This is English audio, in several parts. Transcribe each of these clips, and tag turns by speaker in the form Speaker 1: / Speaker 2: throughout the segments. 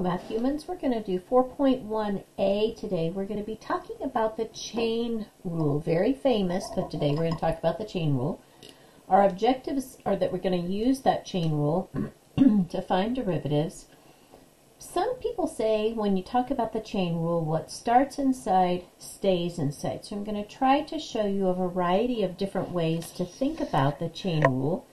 Speaker 1: Math Humans, we're going to do 4.1a today. We're going to be talking about the chain rule. Very famous, but today we're going to talk about the chain rule. Our objectives are that we're going to use that chain rule to find derivatives. Some people say when you talk about the chain rule, what starts inside stays inside. So I'm going to try to show you a variety of different ways to think about the chain rule.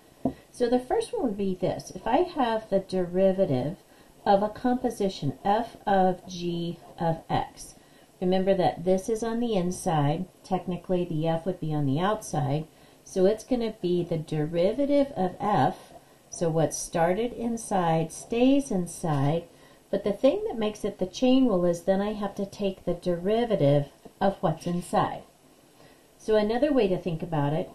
Speaker 1: So the first one would be this. If I have the derivative of a composition f of g of x. Remember that this is on the inside. Technically, the f would be on the outside. So it's going to be the derivative of f. So what started inside stays inside. But the thing that makes it the chain rule is then I have to take the derivative of what's inside. So another way to think about it,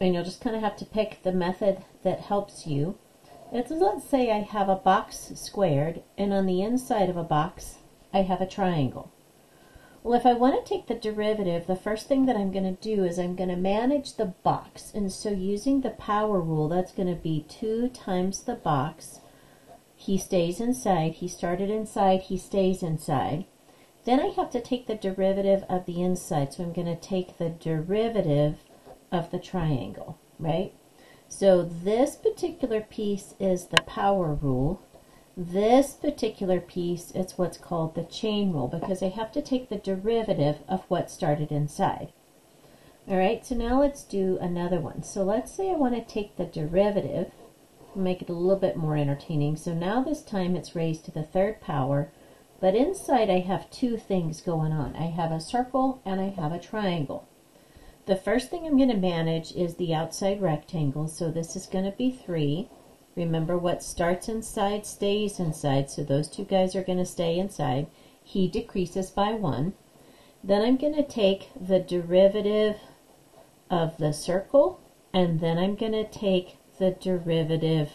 Speaker 1: and you'll just kind of have to pick the method that helps you, it's, let's say I have a box squared, and on the inside of a box, I have a triangle. Well, if I want to take the derivative, the first thing that I'm going to do is I'm going to manage the box. And so using the power rule, that's going to be 2 times the box. He stays inside. He started inside. He stays inside. Then I have to take the derivative of the inside. So I'm going to take the derivative of the triangle, right? So this particular piece is the power rule. This particular piece is what's called the chain rule because I have to take the derivative of what started inside. Alright, so now let's do another one. So let's say I want to take the derivative, make it a little bit more entertaining. So now this time it's raised to the third power, but inside I have two things going on. I have a circle and I have a triangle. The first thing I'm going to manage is the outside rectangle. So this is going to be 3. Remember what starts inside stays inside. So those two guys are going to stay inside. He decreases by 1. Then I'm going to take the derivative of the circle. And then I'm going to take the derivative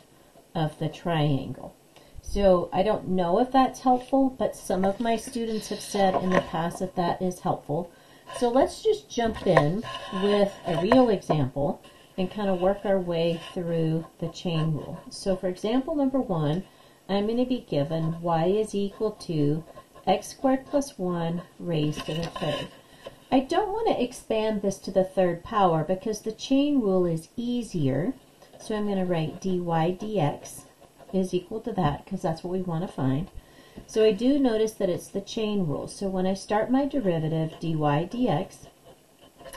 Speaker 1: of the triangle. So I don't know if that's helpful, but some of my students have said in the past that that is helpful. So let's just jump in with a real example and kind of work our way through the chain rule. So for example number one, I'm going to be given y is equal to x squared plus 1 raised to the third. I don't want to expand this to the third power because the chain rule is easier. So I'm going to write dy dx is equal to that because that's what we want to find. So I do notice that it's the chain rule. So when I start my derivative, dy dx,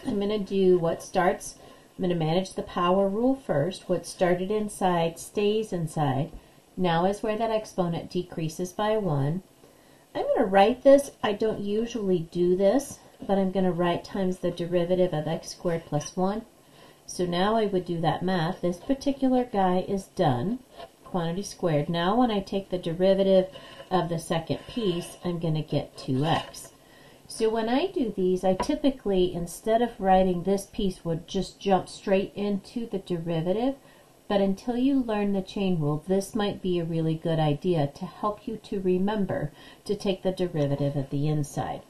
Speaker 1: I'm going to do what starts, I'm going to manage the power rule first. What started inside stays inside. Now is where that exponent decreases by 1. I'm going to write this. I don't usually do this, but I'm going to write times the derivative of x squared plus 1. So now I would do that math. This particular guy is done, quantity squared. Now when I take the derivative of the second piece, I'm going to get 2x. So when I do these, I typically, instead of writing this piece, would just jump straight into the derivative. But until you learn the chain rule, this might be a really good idea to help you to remember to take the derivative of the inside.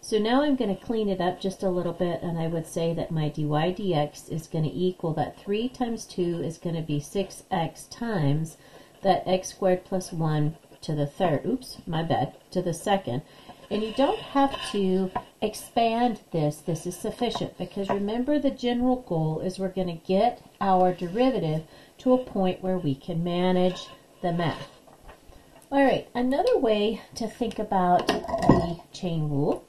Speaker 1: So now I'm going to clean it up just a little bit, and I would say that my dy dx is going to equal that 3 times 2 is going to be 6x times that x squared plus 1 to the third, oops, my bad, to the second. And you don't have to expand this. This is sufficient because remember the general goal is we're going to get our derivative to a point where we can manage the math. All right, another way to think about the chain rule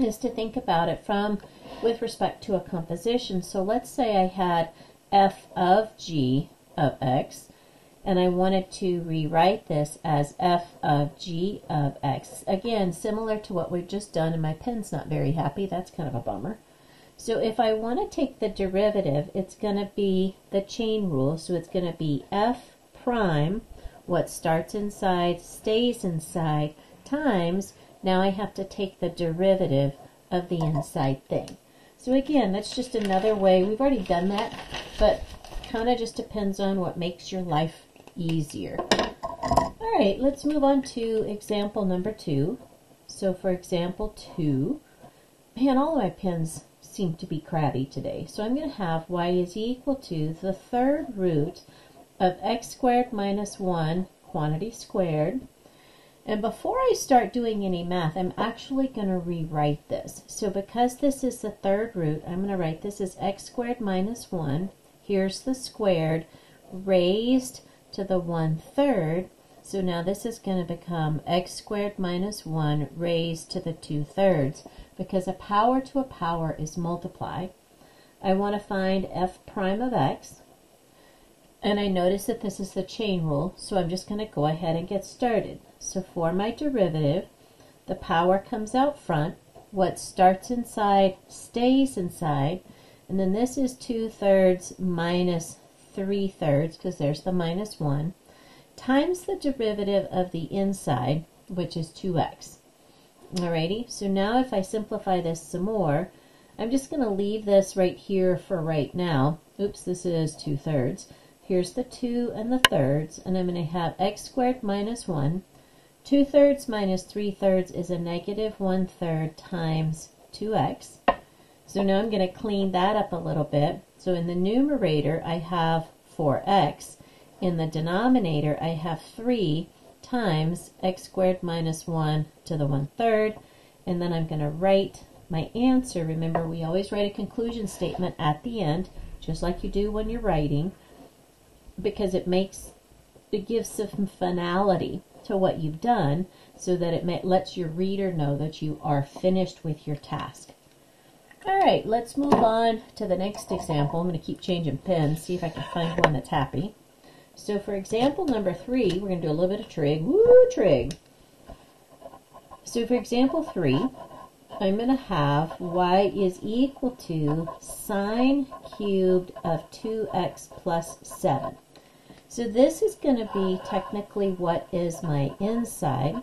Speaker 1: is to think about it from with respect to a composition. So let's say I had f of g of x and I wanted to rewrite this as f of g of x. Again, similar to what we've just done, and my pen's not very happy. That's kind of a bummer. So if I want to take the derivative, it's going to be the chain rule. So it's going to be f prime, what starts inside stays inside, times, now I have to take the derivative of the inside thing. So again, that's just another way. We've already done that, but kind of just depends on what makes your life easier. All right, let's move on to example number two. So for example two, man, all of my pens seem to be crabby today. So I'm going to have y is equal to the third root of x squared minus 1 quantity squared. And before I start doing any math, I'm actually going to rewrite this. So because this is the third root, I'm going to write this as x squared minus 1. Here's the squared raised to the 1 third. So now this is going to become x squared minus 1 raised to the 2 thirds because a power to a power is multiply. I want to find f prime of x. And I notice that this is the chain rule, so I'm just going to go ahead and get started. So for my derivative, the power comes out front. What starts inside stays inside. And then this is 2 thirds minus 3 thirds, because there's the minus 1, times the derivative of the inside, which is 2x. Alrighty, so now if I simplify this some more, I'm just going to leave this right here for right now. Oops, this is 2 thirds. Here's the 2 and the thirds, and I'm going to have x squared minus 1. 2 thirds minus 3 thirds is a negative 1 third times 2x. So now I'm going to clean that up a little bit. So in the numerator, I have 4x. In the denominator, I have 3 times x squared minus 1 to the 1 third. And then I'm going to write my answer. Remember, we always write a conclusion statement at the end, just like you do when you're writing because it makes it gives some finality to what you've done so that it may, lets your reader know that you are finished with your task. All right, let's move on to the next example. I'm going to keep changing pens, see if I can find one that's happy. So for example number three, we're going to do a little bit of trig. Woo, trig. So for example three, I'm going to have y is equal to sine cubed of 2x plus 7. So this is going to be technically what is my inside.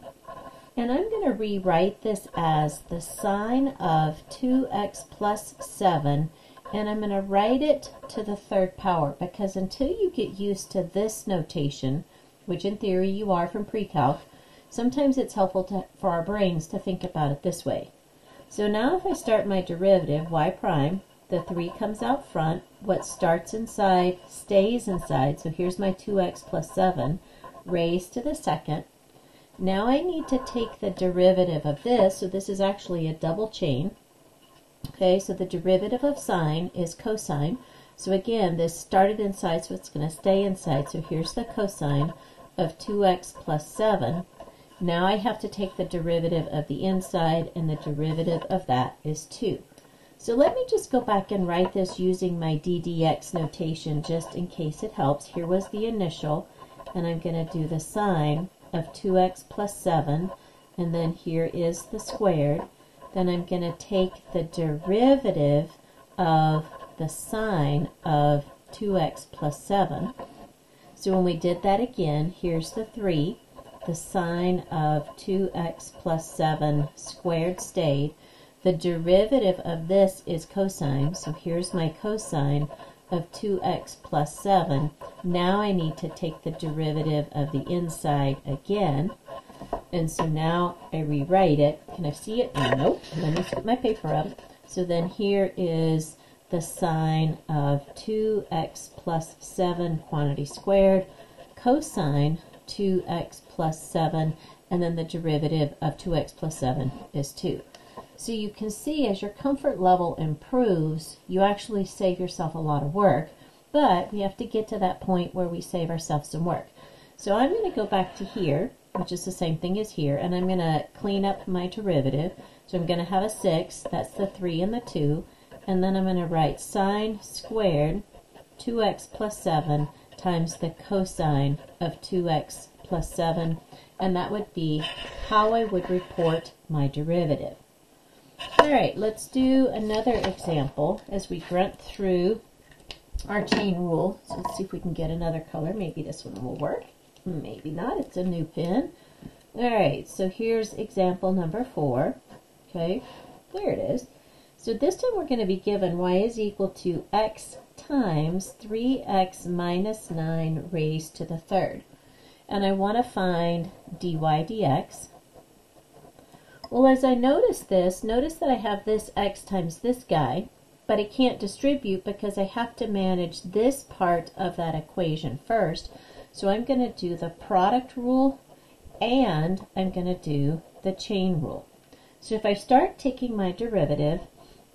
Speaker 1: And I'm going to rewrite this as the sine of 2x plus 7. And I'm going to write it to the third power because until you get used to this notation, which in theory you are from pre-calc, sometimes it's helpful to, for our brains to think about it this way. So now if I start my derivative, y prime, the 3 comes out front. What starts inside stays inside. So here's my 2x plus 7 raised to the second. Now I need to take the derivative of this. So this is actually a double chain. Okay, so the derivative of sine is cosine. So again, this started inside, so it's going to stay inside. So here's the cosine of 2x plus 7. Now I have to take the derivative of the inside, and the derivative of that is 2. So let me just go back and write this using my ddx notation just in case it helps. Here was the initial, and I'm going to do the sine of 2x plus 7, and then here is the squared. Then I'm going to take the derivative of the sine of 2x plus 7. So when we did that again, here's the 3. The sine of 2x plus 7 squared stayed. The derivative of this is cosine, so here's my cosine of 2x plus 7. Now I need to take the derivative of the inside again. And so now I rewrite it. Can I see it? Nope. Let me put my paper up. So then here is the sine of 2x plus 7 quantity squared cosine 2x plus 7 and then the derivative of 2x plus 7 is 2. So you can see as your comfort level improves, you actually save yourself a lot of work, but we have to get to that point where we save ourselves some work. So I'm going to go back to here, which is the same thing as here, and I'm going to clean up my derivative. So I'm going to have a 6, that's the 3 and the 2, and then I'm going to write sine squared 2x plus 7 times the cosine of 2x plus 7, and that would be how I would report my derivative. All right, let's do another example as we grunt through our chain rule. So let's see if we can get another color. Maybe this one will work. Maybe not. It's a new pen. All right, so here's example number four. Okay, there it is. So this time we're going to be given y is equal to x times 3x minus 9 raised to the third. And I want to find dy dx. Well, as I notice this, notice that I have this x times this guy, but I can't distribute because I have to manage this part of that equation first. So I'm going to do the product rule and I'm going to do the chain rule. So if I start taking my derivative,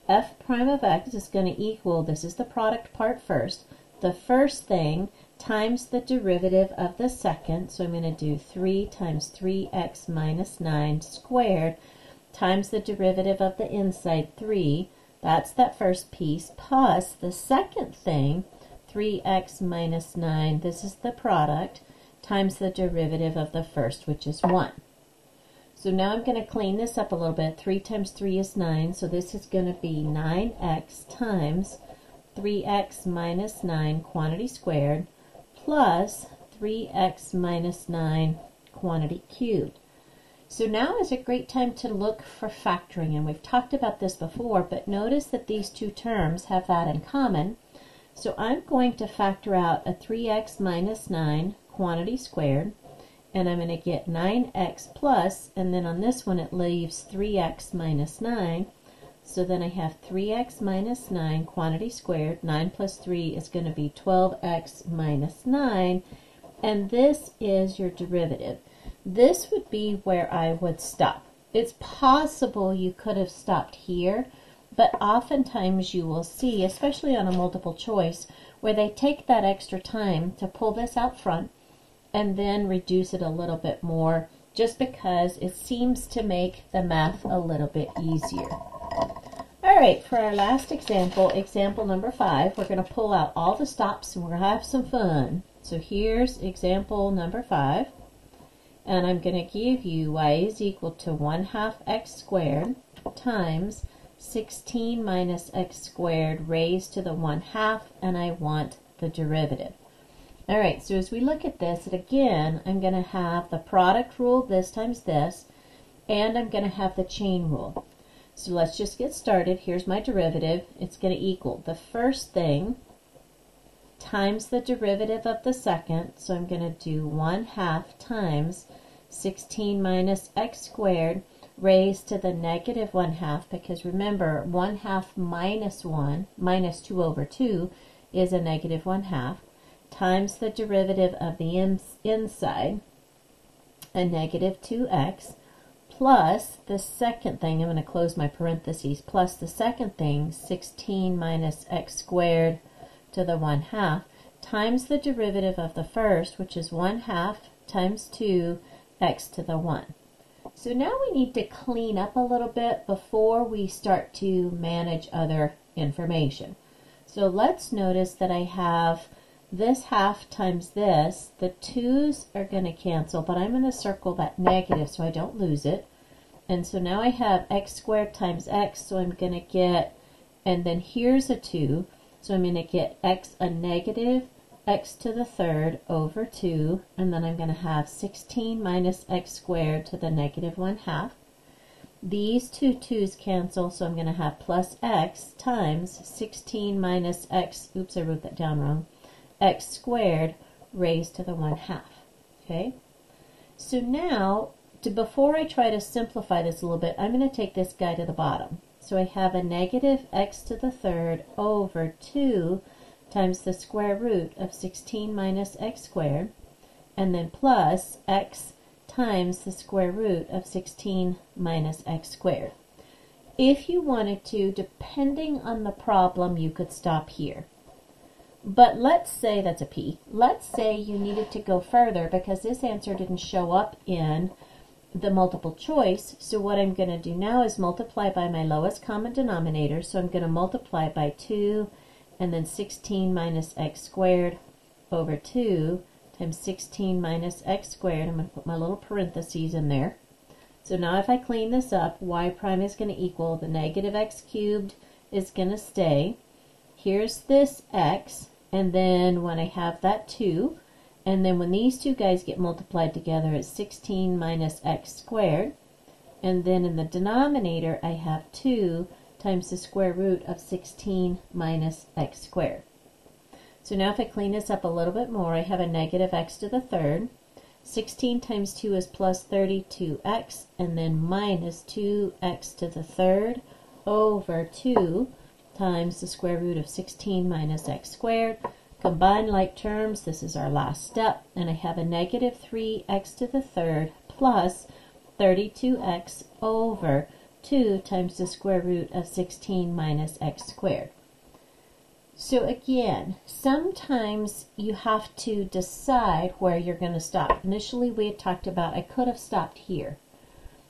Speaker 1: f prime of x is going to equal, this is the product part first, the first thing times the derivative of the second, so I'm going to do 3 times 3x minus 9 squared times the derivative of the inside 3, that's that first piece, plus the second thing, 3x minus 9, this is the product, times the derivative of the first, which is 1. So now I'm going to clean this up a little bit. 3 times 3 is 9, so this is going to be 9x times 3x minus 9 quantity squared plus 3x minus 9 quantity cubed. So now is a great time to look for factoring, and we've talked about this before, but notice that these two terms have that in common. So I'm going to factor out a 3x minus 9 quantity squared and I'm going to get 9x plus, and then on this one it leaves 3x minus 9. So then I have 3x minus 9 quantity squared. 9 plus 3 is going to be 12x minus 9. And this is your derivative. This would be where I would stop. It's possible you could have stopped here, but oftentimes you will see, especially on a multiple choice, where they take that extra time to pull this out front and then reduce it a little bit more just because it seems to make the math a little bit easier. All right, for our last example, example number five, we're going to pull out all the stops and we're going to have some fun. So here's example number five, and I'm going to give you y is equal to 1 half x squared times 16 minus x squared raised to the 1 half, and I want the derivative. All right, so as we look at this, again, I'm going to have the product rule, this times this, and I'm going to have the chain rule. So let's just get started. Here's my derivative. It's going to equal the first thing times the derivative of the second. So I'm going to do 1 half times 16 minus x squared raised to the negative 1 half because remember 1 half minus 1 minus 2 over 2 is a negative 1 half times the derivative of the inside, a negative 2x, plus the second thing, I'm going to close my parentheses, plus the second thing, 16 minus x squared to the 1 half, times the derivative of the first, which is 1 half times 2 x to the 1. So now we need to clean up a little bit before we start to manage other information. So let's notice that I have this half times this, the 2's are going to cancel, but I'm going to circle that negative so I don't lose it. And so now I have x squared times x, so I'm going to get, and then here's a 2, so I'm going to get x a negative x to the third over 2, and then I'm going to have 16 minus x squared to the negative 1 half. These two 2's cancel, so I'm going to have plus x times 16 minus x, oops, I wrote that down wrong, x squared raised to the 1 half. Okay? So now, to, before I try to simplify this a little bit, I'm going to take this guy to the bottom. So I have a negative x to the third over 2 times the square root of 16 minus x squared, and then plus x times the square root of 16 minus x squared. If you wanted to, depending on the problem, you could stop here. But let's say that's a P. Let's say you needed to go further because this answer didn't show up in the multiple choice. So what I'm going to do now is multiply by my lowest common denominator. So I'm going to multiply by 2 and then 16 minus x squared over 2 times 16 minus x squared. I'm going to put my little parentheses in there. So now if I clean this up, y prime is going to equal the negative x cubed is going to stay. Here's this x, and then when I have that 2, and then when these two guys get multiplied together, it's 16 minus x squared. And then in the denominator, I have 2 times the square root of 16 minus x squared. So now if I clean this up a little bit more, I have a negative x to the third. 16 times 2 is plus 32x, and then minus 2x to the third over 2 times the square root of 16 minus x squared. Combine like terms, this is our last step, and I have a negative 3x to the third plus 32x over 2 times the square root of 16 minus x squared. So again, sometimes you have to decide where you're going to stop. Initially we had talked about I could have stopped here.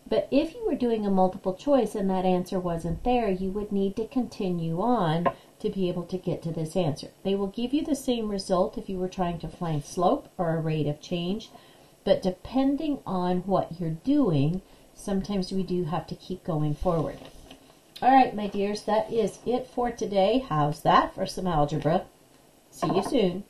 Speaker 1: But if you were doing a multiple choice and that answer wasn't there, you would need to continue on to be able to get to this answer. They will give you the same result if you were trying to find slope or a rate of change, but depending on what you're doing, sometimes we do have to keep going forward. All right, my dears, that is it for today. How's that for some algebra? See you soon.